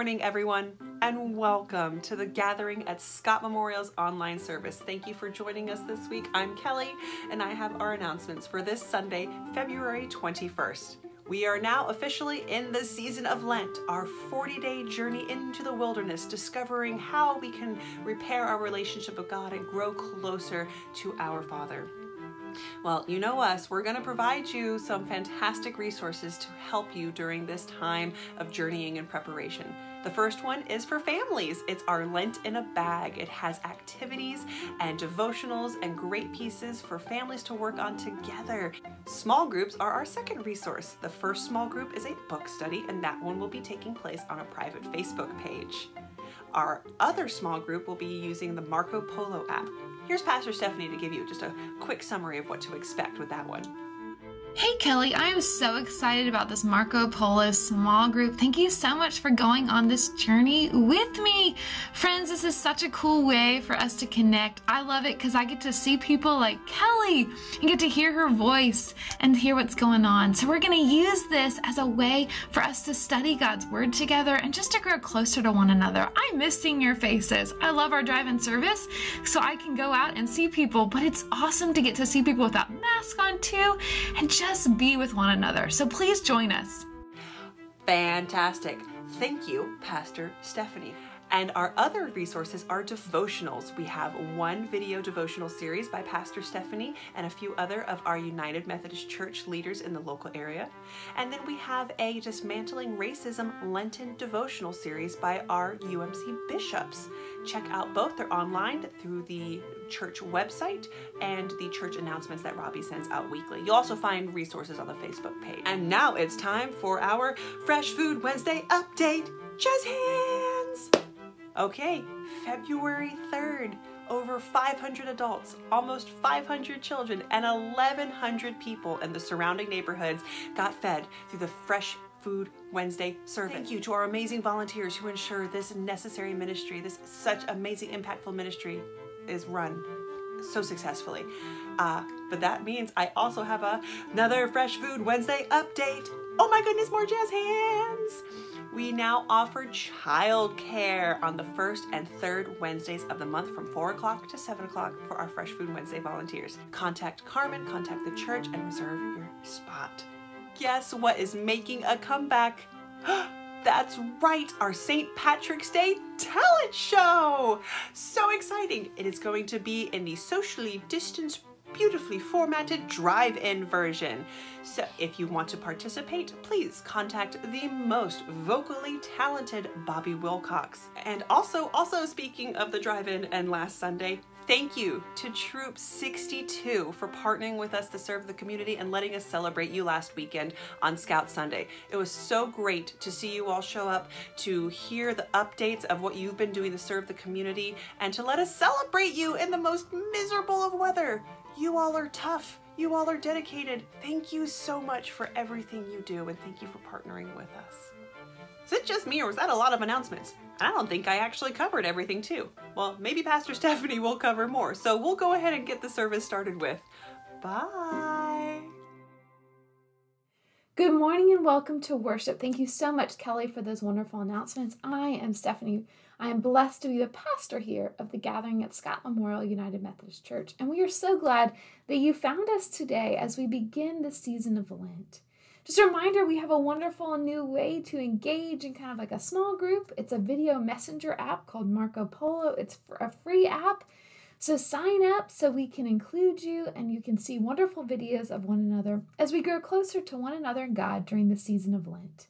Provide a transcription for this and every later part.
morning, everyone, and welcome to the gathering at Scott Memorial's online service. Thank you for joining us this week. I'm Kelly, and I have our announcements for this Sunday, February 21st. We are now officially in the season of Lent, our 40 day journey into the wilderness, discovering how we can repair our relationship with God and grow closer to our Father. Well, you know us, we're going to provide you some fantastic resources to help you during this time of journeying and preparation. The first one is for families. It's our Lent in a Bag. It has activities and devotionals and great pieces for families to work on together. Small groups are our second resource. The first small group is a book study, and that one will be taking place on a private Facebook page. Our other small group will be using the Marco Polo app. Here's Pastor Stephanie to give you just a quick summary of what to expect with that one. Hey Kelly, I am so excited about this Marco Polo small group. Thank you so much for going on this journey with me. Friends, this is such a cool way for us to connect. I love it because I get to see people like Kelly and get to hear her voice and hear what's going on. So we're going to use this as a way for us to study God's Word together and just to grow closer to one another. I miss seeing your faces. I love our drive-in service so I can go out and see people, but it's awesome to get to see people without masks on too and just be with one another. So please join us. Fantastic. Thank you, Pastor Stephanie. And our other resources are devotionals. We have one video devotional series by Pastor Stephanie and a few other of our United Methodist Church leaders in the local area. And then we have a Dismantling Racism Lenten devotional series by our UMC bishops. Check out both. They're online through the church website and the church announcements that Robbie sends out weekly. You'll also find resources on the Facebook page. And now it's time for our Fresh Food Wednesday update. Jazz! Okay, February 3rd, over 500 adults, almost 500 children, and 1,100 people in the surrounding neighborhoods got fed through the Fresh Food Wednesday service. Thank you to our amazing volunteers who ensure this necessary ministry, this such amazing, impactful ministry is run so successfully. Uh, but that means I also have a, another Fresh Food Wednesday update. Oh my goodness, more jazz hands! We now offer childcare on the first and third Wednesdays of the month from 4 o'clock to 7 o'clock for our Fresh Food Wednesday volunteers. Contact Carmen, contact the church, and reserve your spot. Guess what is making a comeback? That's right, our St. Patrick's Day talent show! So exciting! It is going to be in the socially distanced beautifully formatted drive-in version. So if you want to participate, please contact the most vocally talented Bobby Wilcox. And also, also speaking of the drive-in and last Sunday, Thank you to Troop 62 for partnering with us to serve the community and letting us celebrate you last weekend on Scout Sunday. It was so great to see you all show up, to hear the updates of what you've been doing to serve the community, and to let us celebrate you in the most miserable of weather. You all are tough. You all are dedicated. Thank you so much for everything you do, and thank you for partnering with us. Is it just me, or was that a lot of announcements? I don't think I actually covered everything too. Well, maybe Pastor Stephanie will cover more, so we'll go ahead and get the service started with. Bye! Good morning and welcome to worship. Thank you so much, Kelly, for those wonderful announcements. I am Stephanie. I am blessed to be the pastor here of the gathering at Scott Memorial United Methodist Church, and we are so glad that you found us today as we begin the season of Lent. Just a reminder, we have a wonderful new way to engage in kind of like a small group. It's a video messenger app called Marco Polo. It's a free app. So sign up so we can include you and you can see wonderful videos of one another as we grow closer to one another and God during the season of Lent.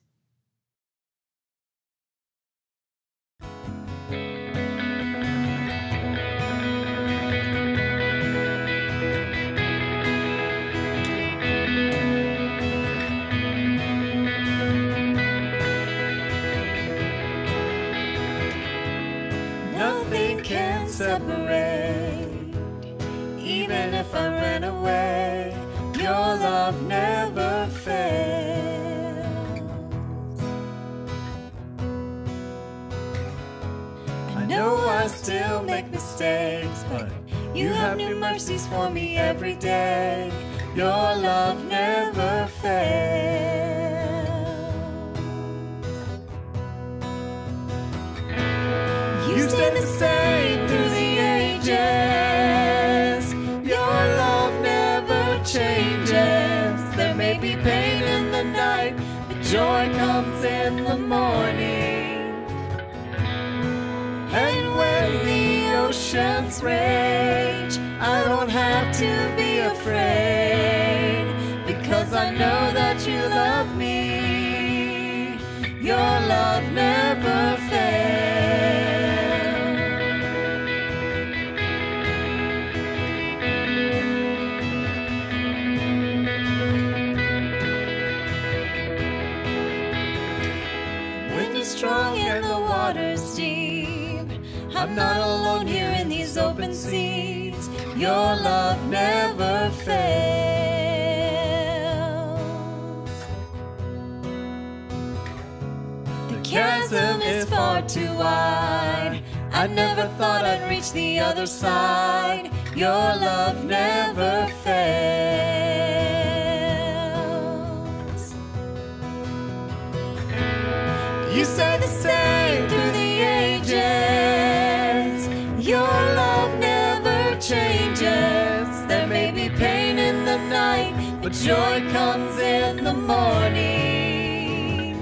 Mistakes, but you have new mercies for me every day. Your love never fails. You stay the same through the ages. Your love never changes. There may be pain in the night, but joy comes in the morning. Oceans rage, I don't have to be afraid because I know that you love me. Your love never fails. Wind is strong and the water's deep. I'm not alone Your love never fails. The chasm is far too wide. I never thought I'd reach the other side. Your love never fails. Joy comes in the morning.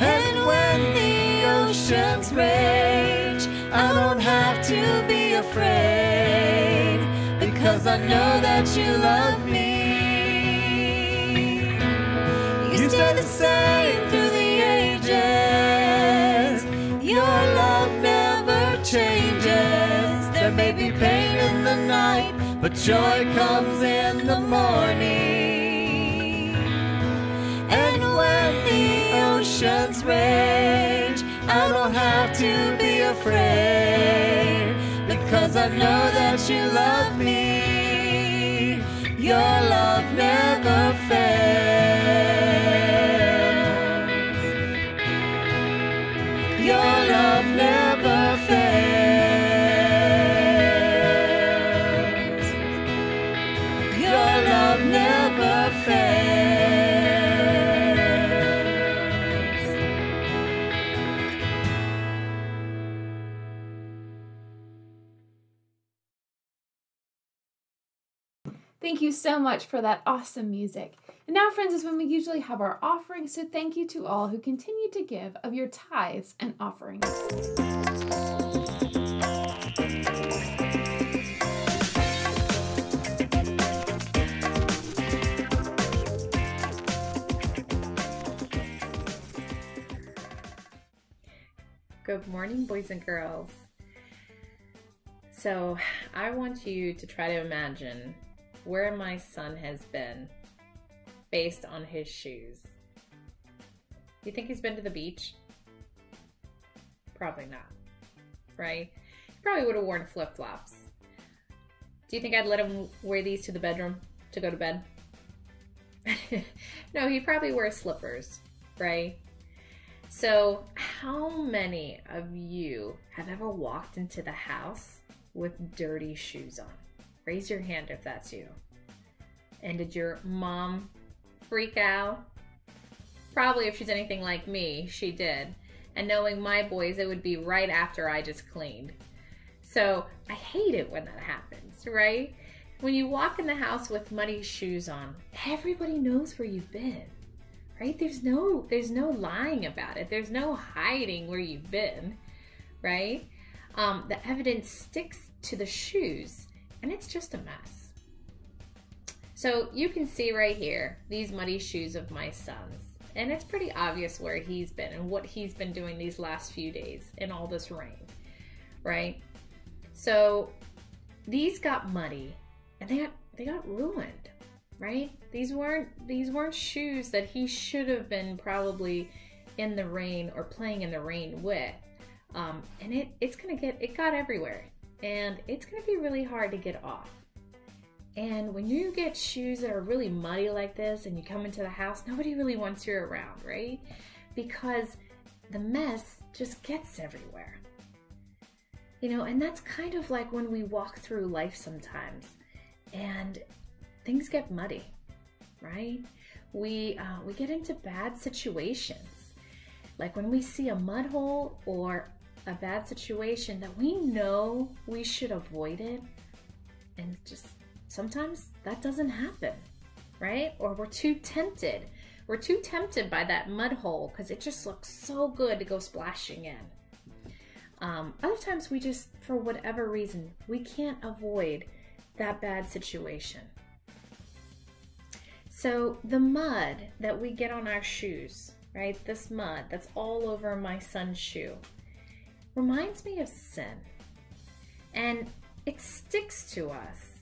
And when the oceans rage, I don't have to be afraid because I know that you love me. You stay the same through the ages. Your love never changes. There may be pain in the night, but joy comes in the morning. And when the oceans rage, I don't have to be afraid because I know that you love me. Your love never fails. So much for that awesome music. And now, friends, is when we usually have our offering, so thank you to all who continue to give of your tithes and offerings. Good morning, boys and girls. So, I want you to try to imagine where my son has been based on his shoes. You think he's been to the beach? Probably not, right? He probably would have worn flip flops. Do you think I'd let him wear these to the bedroom to go to bed? no, he probably wears slippers, right? So, how many of you have ever walked into the house with dirty shoes on? Raise your hand if that's you. And did your mom freak out? Probably if she's anything like me, she did. And knowing my boys, it would be right after I just cleaned. So I hate it when that happens, right? When you walk in the house with muddy shoes on, everybody knows where you've been. Right? There's no there's no lying about it. There's no hiding where you've been, right? Um, the evidence sticks to the shoes, and it's just a mess. So you can see right here these muddy shoes of my son's, and it's pretty obvious where he's been and what he's been doing these last few days in all this rain, right? So these got muddy, and they got they got ruined, right? These weren't these weren't shoes that he should have been probably in the rain or playing in the rain with. Um, and it it's gonna get it got everywhere, and it's gonna be really hard to get off. And when you get shoes that are really muddy like this, and you come into the house, nobody really wants you around, right? Because the mess just gets everywhere. You know, and that's kind of like when we walk through life sometimes, and things get muddy, right? We uh, we get into bad situations, like when we see a mud hole or a bad situation that we know we should avoid it, and just sometimes that doesn't happen, right? Or we're too tempted. We're too tempted by that mud hole because it just looks so good to go splashing in. Um, other times we just, for whatever reason, we can't avoid that bad situation. So the mud that we get on our shoes, right? This mud that's all over my son's shoe reminds me of sin. And it sticks to us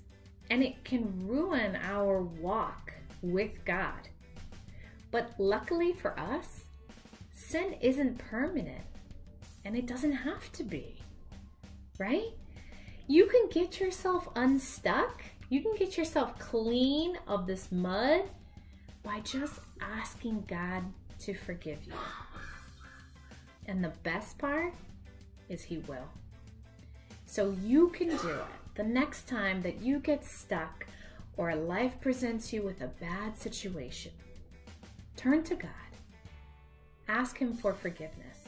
and it can ruin our walk with God. But luckily for us, sin isn't permanent and it doesn't have to be, right? You can get yourself unstuck. You can get yourself clean of this mud by just asking God to forgive you. And the best part is He will. So you can do it the next time that you get stuck or life presents you with a bad situation. Turn to God. Ask Him for forgiveness,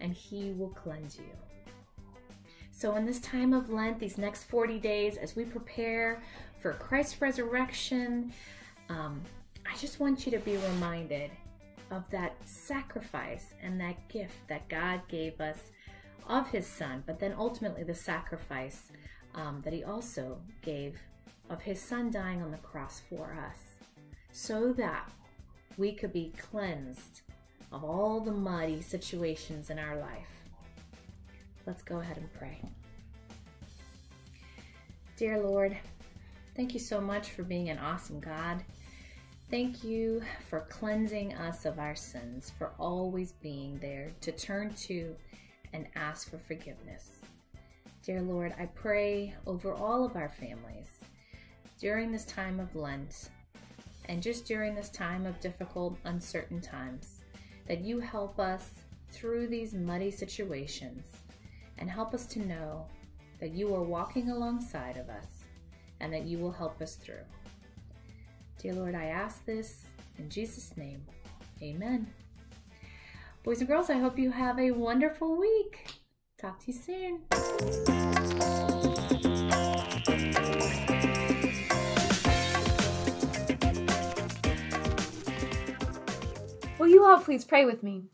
and He will cleanse you. So, in this time of Lent, these next 40 days, as we prepare for Christ's resurrection, um, I just want you to be reminded of that sacrifice and that gift that God gave us of His Son, but then ultimately the sacrifice um, that He also gave of His Son dying on the cross for us, so that we could be cleansed of all the muddy situations in our life. Let's go ahead and pray. Dear Lord, thank you so much for being an awesome God. Thank you for cleansing us of our sins, for always being there to turn to and ask for forgiveness. Dear Lord, I pray over all of our families during this time of Lent and just during this time of difficult, uncertain times that you help us through these muddy situations and help us to know that you are walking alongside of us and that you will help us through. Dear Lord, I ask this in Jesus' name. Amen. Boys and girls, I hope you have a wonderful week. Talk to you soon. Will you all please pray with me?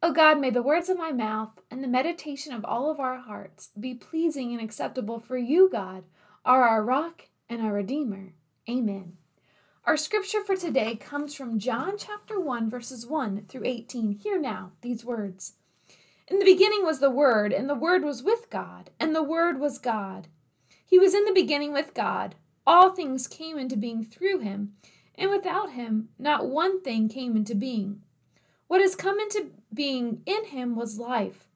O God, may the words of my mouth and the meditation of all of our hearts be pleasing and acceptable for you, God, are our rock and our redeemer. Amen. Our scripture for today comes from John chapter 1 verses 1 through 18. Hear now these words. In the beginning was the Word, and the Word was with God, and the Word was God. He was in the beginning with God. All things came into being through him, and without him not one thing came into being. What has come into being in him was life,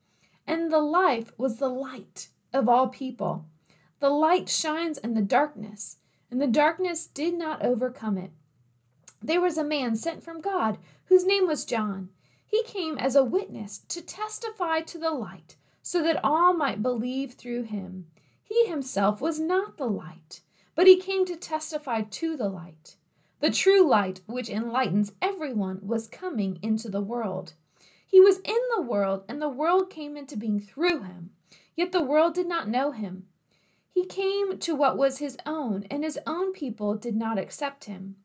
and the life was the light of all people. The light shines in the darkness, and the darkness did not overcome it. There was a man sent from God, whose name was John. He came as a witness to testify to the light, so that all might believe through him. He himself was not the light, but he came to testify to the light. The true light, which enlightens everyone, was coming into the world. He was in the world, and the world came into being through him, yet the world did not know him. He came to what was his own, and his own people did not accept him.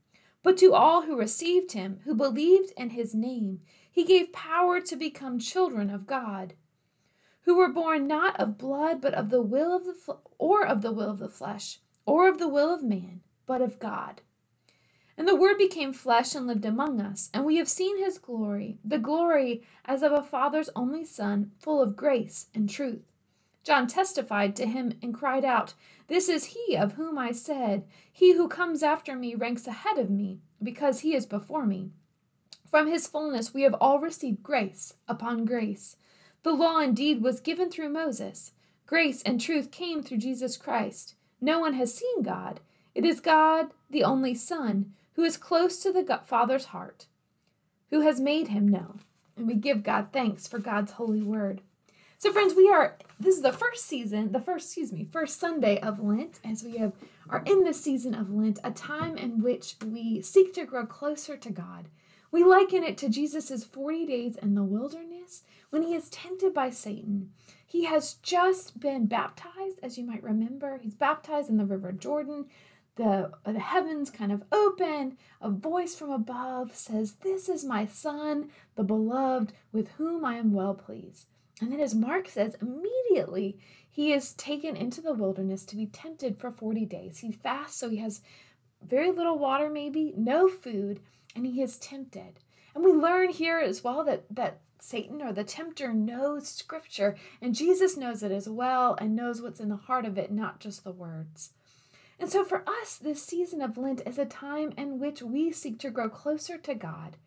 But to all who received him, who believed in his name, he gave power to become children of God, who were born not of blood, but of the will of the fl- or of the will of the flesh, or of the will of man, but of God. And the Word became flesh and lived among us, and we have seen his glory, the glory as of a Father's only Son, full of grace and truth. John testified to him and cried out, This is he of whom I said, He who comes after me ranks ahead of me, because he is before me. From his fullness we have all received grace upon grace. The law indeed was given through Moses. Grace and truth came through Jesus Christ. No one has seen God. It is God, the only Son, who is close to the Father's heart, who has made him known. And we give God thanks for God's holy word. So, friends, we are, this is the first season, the first, excuse me, first Sunday of Lent, as we have, are in this season of Lent, a time in which we seek to grow closer to God. We liken it to Jesus' 40 days in the wilderness when he is tempted by Satan. He has just been baptized, as you might remember. He's baptized in the River Jordan. The, the heavens kind of open. A voice from above says, This is my son, the beloved, with whom I am well pleased. And then, as Mark says, immediately he is taken into the wilderness to be tempted for 40 days. He fasts, so he has very little water, maybe, no food, and he is tempted. And we learn here as well that, that Satan or the tempter knows scripture, and Jesus knows it as well and knows what's in the heart of it, not just the words. And so for us, this season of Lent is a time in which we seek to grow closer to God.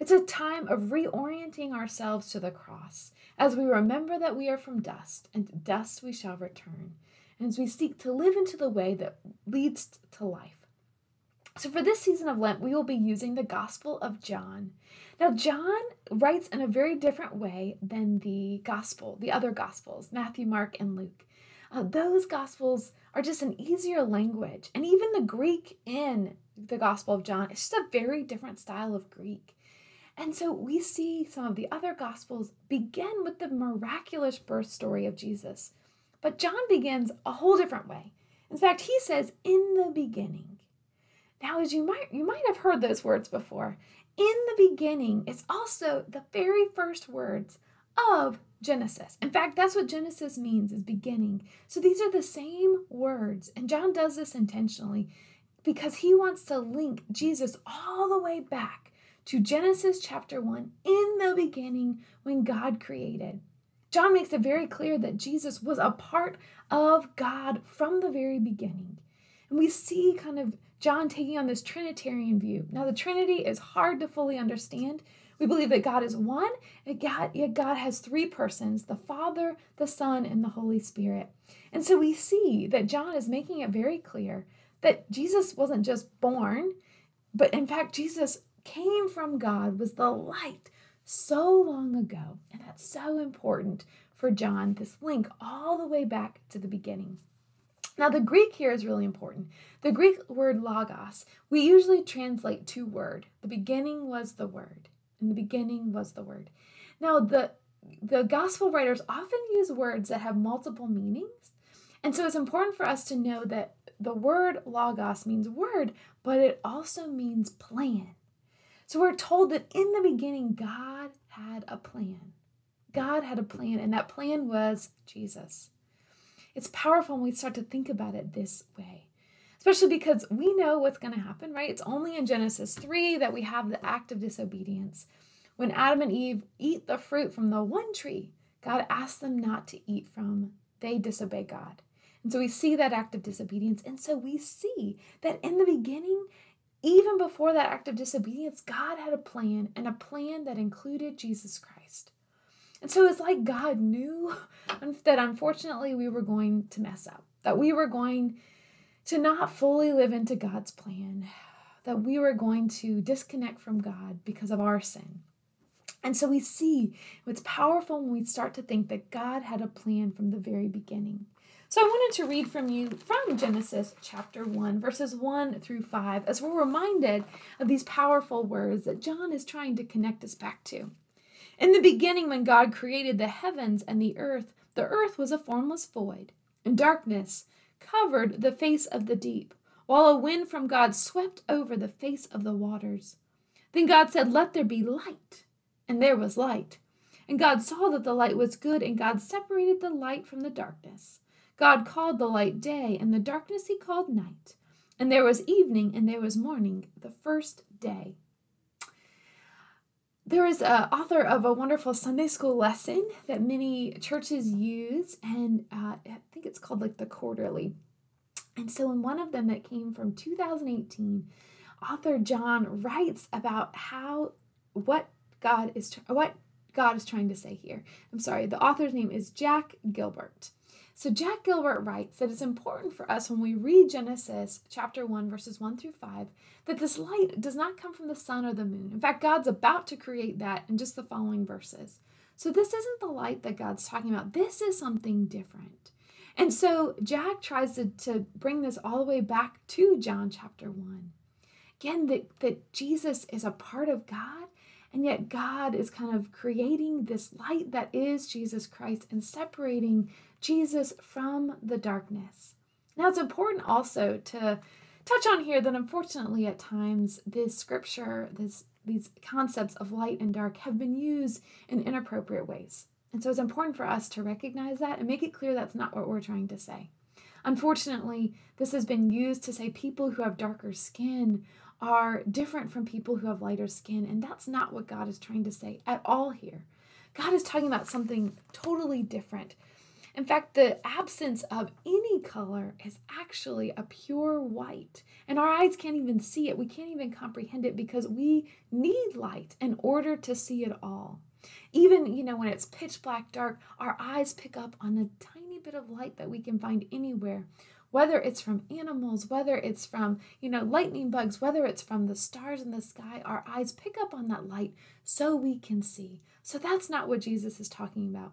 It's a time of reorienting ourselves to the cross as we remember that we are from dust, and to dust we shall return, and as we seek to live into the way that leads to life. So, for this season of Lent, we will be using the Gospel of John. Now, John writes in a very different way than the Gospel, the other Gospels, Matthew, Mark, and Luke. Uh, those Gospels are just an easier language, and even the Greek in the Gospel of John is just a very different style of Greek. And so we see some of the other Gospels begin with the miraculous birth story of Jesus. But John begins a whole different way. In fact, he says, in the beginning. Now, as you might you might have heard those words before, in the beginning is also the very first words of Genesis. In fact, that's what Genesis means is beginning. So these are the same words, and John does this intentionally because he wants to link Jesus all the way back to Genesis chapter 1 in the beginning when God created. John makes it very clear that Jesus was a part of God from the very beginning. And we see kind of John taking on this Trinitarian view. Now, the Trinity is hard to fully understand. We believe that God is one, and God, yet God has three persons the Father, the Son, and the Holy Spirit. And so we see that John is making it very clear that Jesus wasn't just born, but in fact, Jesus came from God, was the light so long ago. And that's so important for John, this link all the way back to the beginning. Now, the Greek here is really important. The Greek word logos, we usually translate to word. The beginning was the word. In the beginning was the word. Now, the the gospel writers often use words that have multiple meanings. And so it's important for us to know that the word logos means word, but it also means plan. So we're told that in the beginning, God had a plan. God had a plan, and that plan was Jesus. It's powerful when we start to think about it this way, especially because we know what's going to happen, right? It's only in Genesis 3 that we have the act of disobedience. When Adam and Eve eat the fruit from the one tree, God asked them not to eat from, they disobey God. And so we see that act of disobedience. And so we see that in the beginning, even before that act of disobedience, God had a plan and a plan that included Jesus Christ. And so it's like God knew that unfortunately we were going to mess up, that we were going to not fully live into God's plan, that we were going to disconnect from God because of our sin. And so we see what's powerful when we start to think that God had a plan from the very beginning. So I wanted to read from you from Genesis chapter 1, verses 1 through 5, as we're reminded of these powerful words that John is trying to connect us back to. In the beginning, when God created the heavens and the earth, the earth was a formless void, and darkness covered the face of the deep, while a wind from God swept over the face of the waters. Then God said, Let there be light. And there was light. And God saw that the light was good, and God separated the light from the darkness. God called the light day, and the darkness he called night. And there was evening, and there was morning, the first day. There is an author of a wonderful Sunday school lesson that many churches use, and uh, I think it's called like the quarterly. And so, in one of them that came from 2018, author John writes about how what God is what God is trying to say here. I'm sorry, the author's name is Jack Gilbert. So Jack Gilbert writes that it's important for us when we read Genesis chapter 1 verses 1 through 5 that this light does not come from the sun or the moon. In fact, God's about to create that in just the following verses. So this isn't the light that God's talking about. This is something different. And so Jack tries to, to bring this all the way back to John chapter 1. Again, that, that Jesus is a part of God, and yet God is kind of creating this light that is Jesus Christ and separating Jesus from the darkness. Now, it's important also to touch on here that unfortunately, at times, this scripture, this these concepts of light and dark have been used in inappropriate ways. And so it's important for us to recognize that and make it clear that's not what we're trying to say. Unfortunately, this has been used to say people who have darker skin are different from people who have lighter skin, and that's not what God is trying to say at all here. God is talking about something totally different. In fact, the absence of any color is actually a pure white, and our eyes can't even see it. We can't even comprehend it because we need light in order to see it all. Even, you know, when it's pitch black dark, our eyes pick up on a tiny bit of light that we can find anywhere. Whether it's from animals, whether it's from, you know, lightning bugs, whether it's from the stars in the sky, our eyes pick up on that light so we can see. So that's not what Jesus is talking about.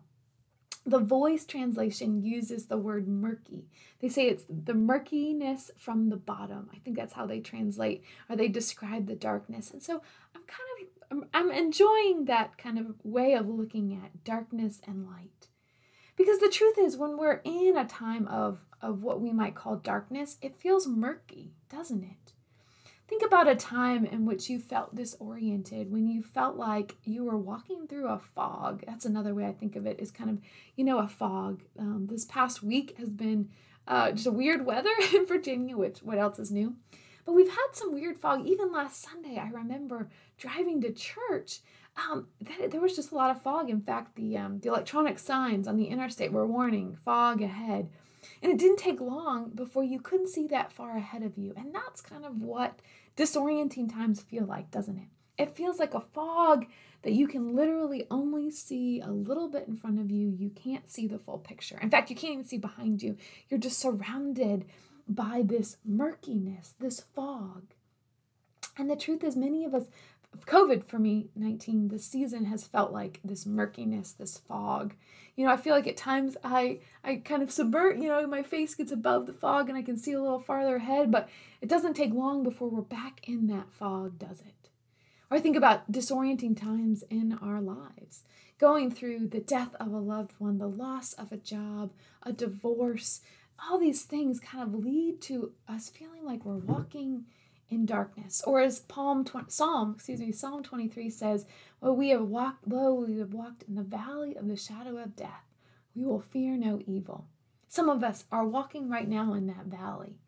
The voice translation uses the word murky. They say it's the murkiness from the bottom. I think that's how they translate or they describe the darkness. And so I'm kind of I'm, enjoying that kind of way of looking at darkness and light. Because the truth is when we're in a time of of what we might call darkness, it feels murky, doesn't it? Think about a time in which you felt disoriented, when you felt like you were walking through a fog. That's another way I think of it is kind of, you know, a fog. Um, this past week has been uh, just a weird weather in Virginia, which what else is new? But we've had some weird fog. Even last Sunday, I remember driving to church. Um, that, there was just a lot of fog. In fact, the um, the electronic signs on the interstate were warning fog ahead. And it didn't take long before you couldn't see that far ahead of you. And that's kind of what disorienting times feel like, doesn't it? It feels like a fog that you can literally only see a little bit in front of you. You can't see the full picture. In fact, you can't even see behind you. You're just surrounded by this murkiness, this fog. And the truth is, many of us, COVID for me, 19, this season has felt like this murkiness, this fog. You know, I feel like at times I I kind of subvert, you know, my face gets above the fog and I can see a little farther ahead, but it doesn't take long before we're back in that fog, does it? Or I think about disorienting times in our lives, going through the death of a loved one, the loss of a job, a divorce, all these things kind of lead to us feeling like we're walking in darkness. Or as Psalm 20, Psalm, excuse me, Psalm 23 says, Well, we have walked, lo, we have walked in the valley of the shadow of death. We will fear no evil. Some of us are walking right now in that valley,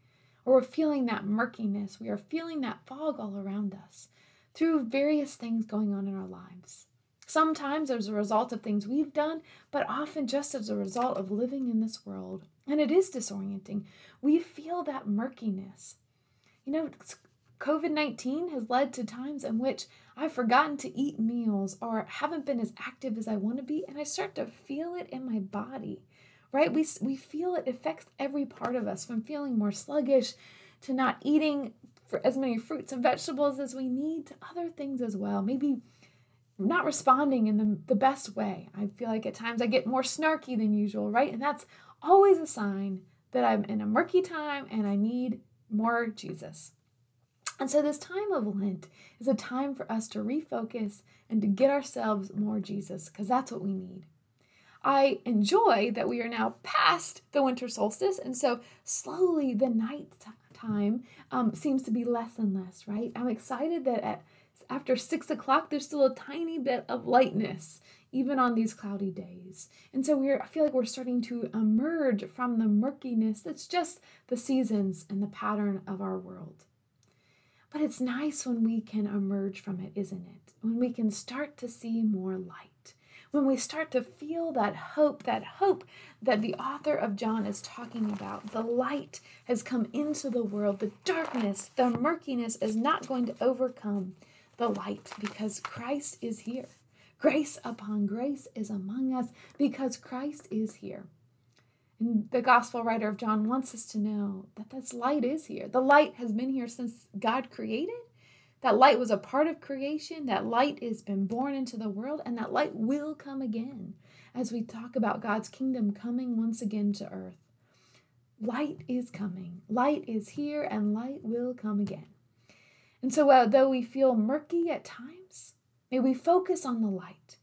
or we're feeling that murkiness. We are feeling that fog all around us through various things going on in our lives. Sometimes as a result of things we've done, but often just as a result of living in this world. And it is disorienting. We feel that murkiness. You know, COVID 19 has led to times in which I've forgotten to eat meals or haven't been as active as I want to be, and I start to feel it in my body, right? We, we feel it affects every part of us from feeling more sluggish to not eating for as many fruits and vegetables as we need to other things as well. Maybe not responding in the, the best way. I feel like at times I get more snarky than usual, right? And that's always a sign that I'm in a murky time and I need more Jesus. And so, this time of Lent is a time for us to refocus and to get ourselves more Jesus, because that's what we need. I enjoy that we are now past the winter solstice, and so slowly the night time um, seems to be less and less, right? I'm excited that at after six o'clock, there's still a tiny bit of lightness, even on these cloudy days. And so we're, I feel like we're starting to emerge from the murkiness that's just the seasons and the pattern of our world. But it's nice when we can emerge from it, isn't it? When we can start to see more light. When we start to feel that hope, that hope that the author of John is talking about. The light has come into the world. The darkness, the murkiness is not going to overcome the light because Christ is here. Grace upon grace is among us because Christ is here. And the gospel writer of John wants us to know that this light is here. The light has been here since God created. That light was a part of creation. That light has been born into the world, and that light will come again as we talk about God's kingdom coming once again to earth. Light is coming. Light is here, and light will come again. And so, uh, though we feel murky at times, may we focus on the light.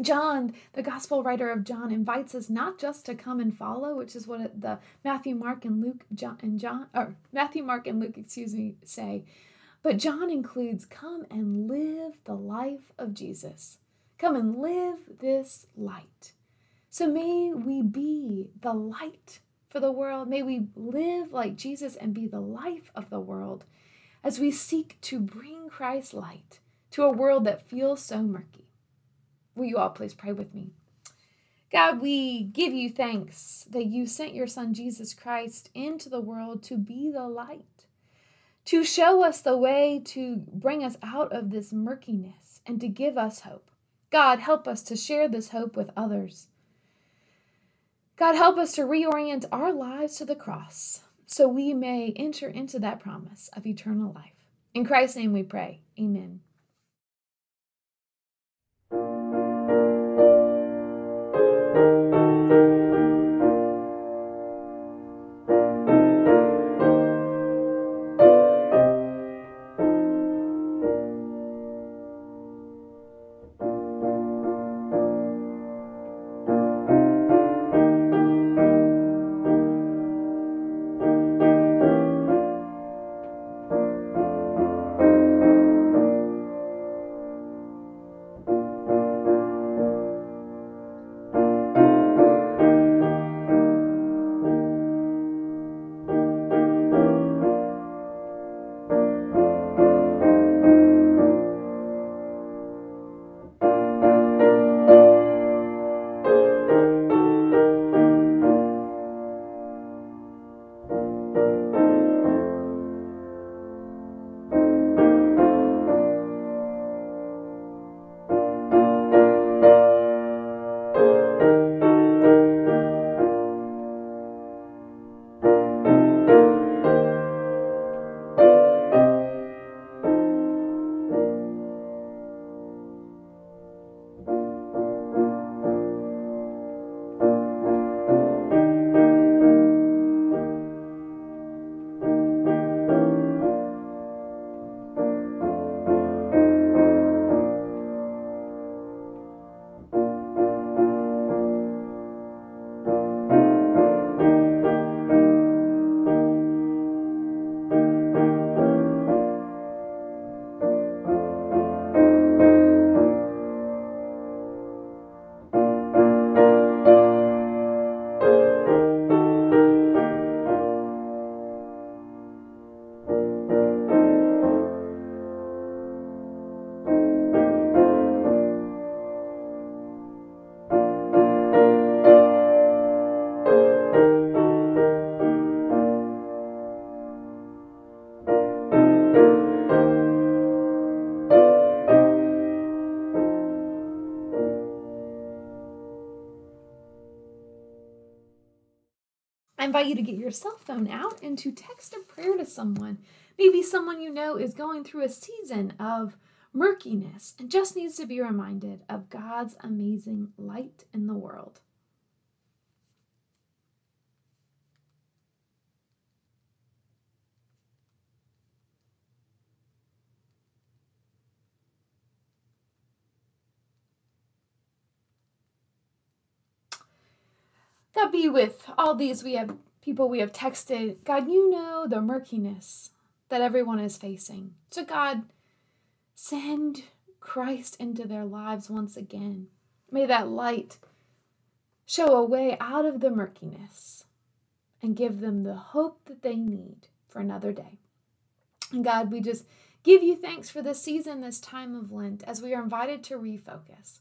John, the gospel writer of John, invites us not just to come and follow, which is what the Matthew, Mark, and Luke, John, and John, or Matthew, Mark, and Luke, excuse me, say, but John includes come and live the life of Jesus. Come and live this light. So may we be the light for the world. May we live like Jesus and be the life of the world as we seek to bring Christ's light to a world that feels so murky. Will you all please pray with me? God, we give you thanks that you sent your Son Jesus Christ into the world to be the light, to show us the way to bring us out of this murkiness and to give us hope. God, help us to share this hope with others. God, help us to reorient our lives to the cross so we may enter into that promise of eternal life. In Christ's name we pray. Amen. Invite you to get your cell phone out and to text a prayer to someone. Maybe someone you know is going through a season of murkiness and just needs to be reminded of God's amazing light in the world. God be with all these we have people we have texted. God, you know the murkiness that everyone is facing. So, God, send Christ into their lives once again. May that light show a way out of the murkiness and give them the hope that they need for another day. And God, we just give you thanks for this season, this time of Lent, as we are invited to refocus.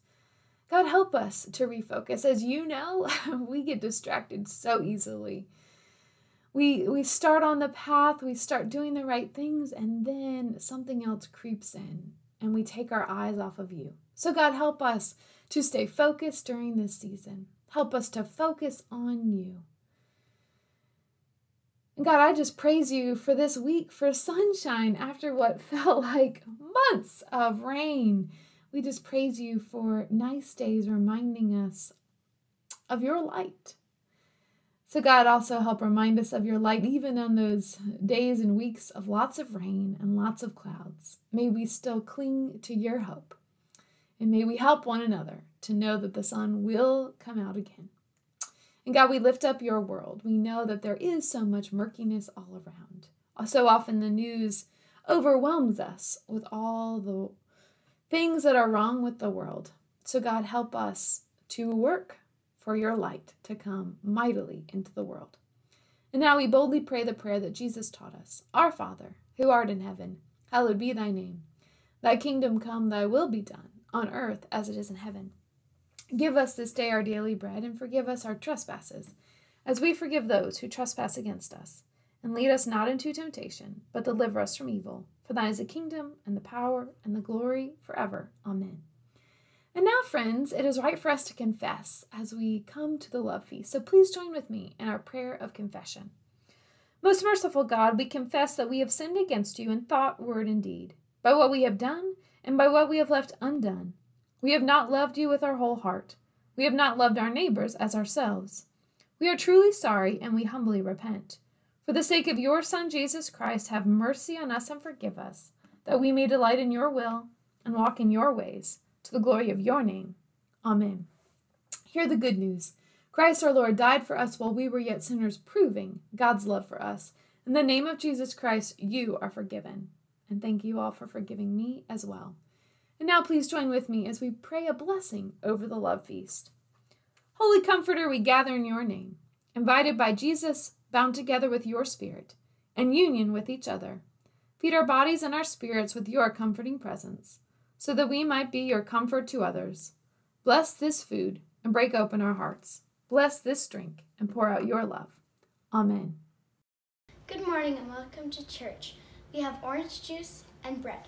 God, help us to refocus. As you know, we get distracted so easily. We, we start on the path, we start doing the right things, and then something else creeps in and we take our eyes off of you. So, God, help us to stay focused during this season. Help us to focus on you. And God, I just praise you for this week, for sunshine after what felt like months of rain we just praise you for nice days reminding us of your light. So, God, also help remind us of your light, even on those days and weeks of lots of rain and lots of clouds. May we still cling to your hope. And may we help one another to know that the sun will come out again. And God, we lift up your world. We know that there is so much murkiness all around. So often the news overwhelms us with all the things that are wrong with the world. So, God, help us to work for your light to come mightily into the world. And now we boldly pray the prayer that Jesus taught us Our Father, who art in heaven, hallowed be thy name. Thy kingdom come, thy will be done, on earth as it is in heaven. Give us this day our daily bread, and forgive us our trespasses, as we forgive those who trespass against us. And lead us not into temptation, but deliver us from evil. For thine is the kingdom, and the power, and the glory forever. Amen. And now, friends, it is right for us to confess as we come to the love feast. So please join with me in our prayer of confession. Most merciful God, we confess that we have sinned against you in thought, word, and deed, by what we have done and by what we have left undone. We have not loved you with our whole heart. We have not loved our neighbors as ourselves. We are truly sorry and we humbly repent. For the sake of your Son, Jesus Christ, have mercy on us and forgive us, that we may delight in your will and walk in your ways, to the glory of your name. Amen. Hear the good news. Christ our Lord died for us while we were yet sinners, proving God's love for us. In the name of Jesus Christ, you are forgiven. And thank you all for forgiving me as well. And now please join with me as we pray a blessing over the love feast. Holy Comforter, we gather in your name, invited by Jesus, bound together with your Spirit, and union with each other. Feed our bodies and our spirits with your comforting presence, so that we might be your comfort to others. Bless this food and break open our hearts. Bless this drink and pour out your love. Amen. Good morning and welcome to church. We have orange juice and bread.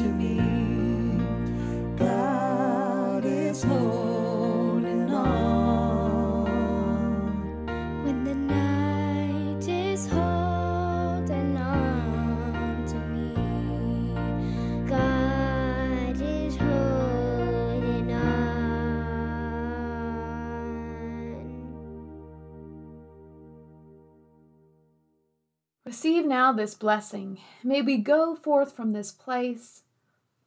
to me. God is holding on. When the night is holding on to me, God is holding on. Receive now this blessing. May we go forth from this place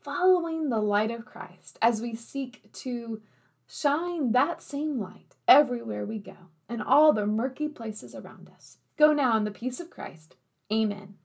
following the light of Christ as we seek to shine that same light everywhere we go and all the murky places around us. Go now in the peace of Christ. Amen.